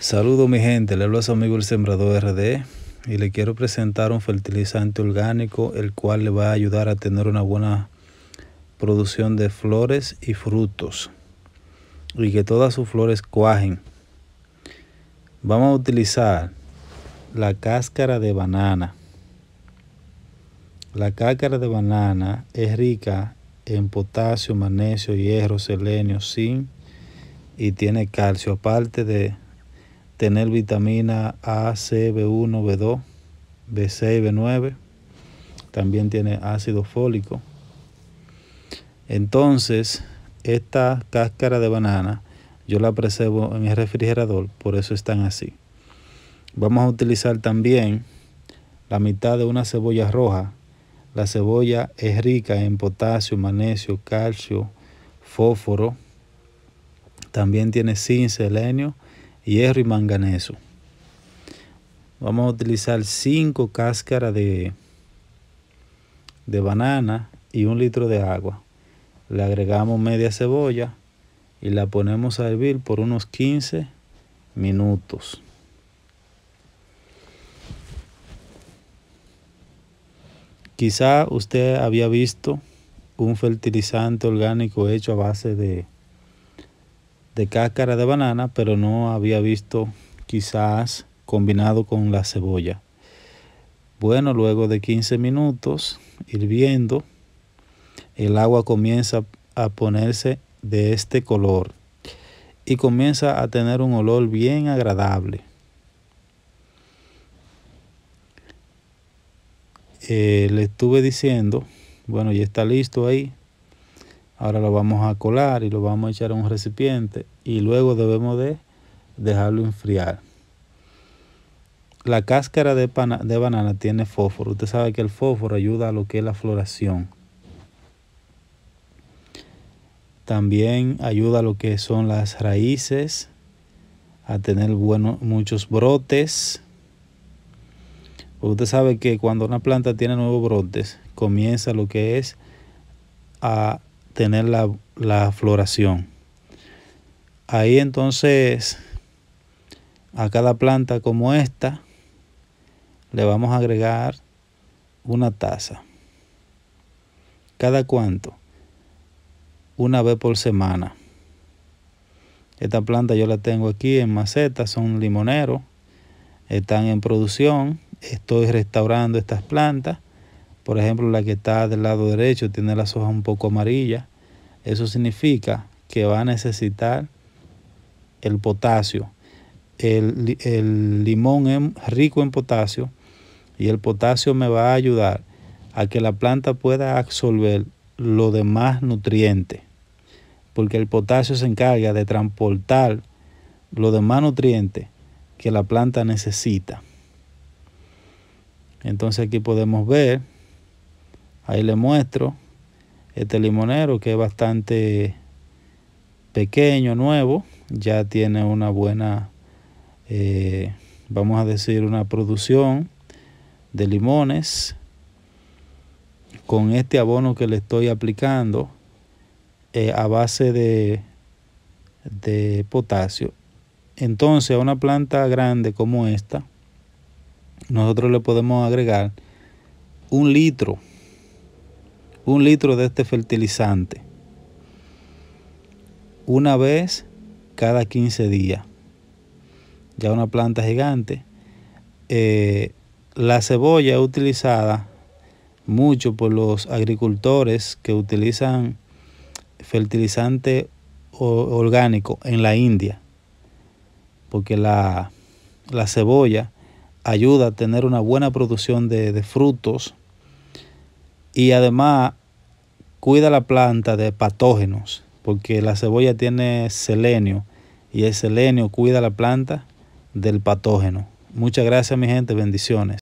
Saludos mi gente, le hablo a su amigo el Sembrador RD y le quiero presentar un fertilizante orgánico el cual le va a ayudar a tener una buena producción de flores y frutos y que todas sus flores cuajen. Vamos a utilizar la cáscara de banana. La cáscara de banana es rica en potasio, magnesio, hierro, selenio, zinc y tiene calcio, aparte de tener vitamina A, C, B1, B2, B6, B9. También tiene ácido fólico. Entonces, esta cáscara de banana yo la preservo en el refrigerador, por eso están así. Vamos a utilizar también la mitad de una cebolla roja. La cebolla es rica en potasio, magnesio, calcio, fósforo. También tiene zinc, selenio hierro y manganeso. Vamos a utilizar 5 cáscaras de, de banana y un litro de agua. Le agregamos media cebolla y la ponemos a hervir por unos 15 minutos. Quizá usted había visto un fertilizante orgánico hecho a base de de cáscara de banana, pero no había visto quizás combinado con la cebolla. Bueno, luego de 15 minutos hirviendo, el agua comienza a ponerse de este color y comienza a tener un olor bien agradable. Eh, le estuve diciendo, bueno, ya está listo ahí, Ahora lo vamos a colar y lo vamos a echar a un recipiente y luego debemos de dejarlo enfriar. La cáscara de, de banana tiene fósforo. Usted sabe que el fósforo ayuda a lo que es la floración. También ayuda a lo que son las raíces, a tener buenos, muchos brotes. usted sabe que cuando una planta tiene nuevos brotes, comienza lo que es a tener la, floración. Ahí entonces a cada planta como esta le vamos a agregar una taza. ¿Cada cuánto? Una vez por semana. Esta planta yo la tengo aquí en maceta, son limoneros, están en producción. Estoy restaurando estas plantas por ejemplo, la que está del lado derecho tiene las hojas un poco amarillas. Eso significa que va a necesitar el potasio. El, limón es rico en potasio y el potasio me va a ayudar a que la planta pueda absorber los demás nutrientes. Porque el potasio se encarga de transportar los demás nutrientes que la planta necesita. Entonces aquí podemos ver Ahí le muestro este limonero que es bastante pequeño, nuevo. Ya tiene una buena, eh, vamos a decir, una producción de limones. Con este abono que le estoy aplicando eh, a base de, de potasio. Entonces a una planta grande como esta, nosotros le podemos agregar un litro un litro de este fertilizante una vez cada 15 días. Ya una planta gigante. Eh, la cebolla es utilizada mucho por los agricultores que utilizan fertilizante orgánico en la India, porque la, la, cebolla ayuda a tener una buena producción de, de frutos y además cuida la planta de patógenos, porque la cebolla tiene selenio y el selenio cuida la planta del patógeno. Muchas gracias mi gente, bendiciones.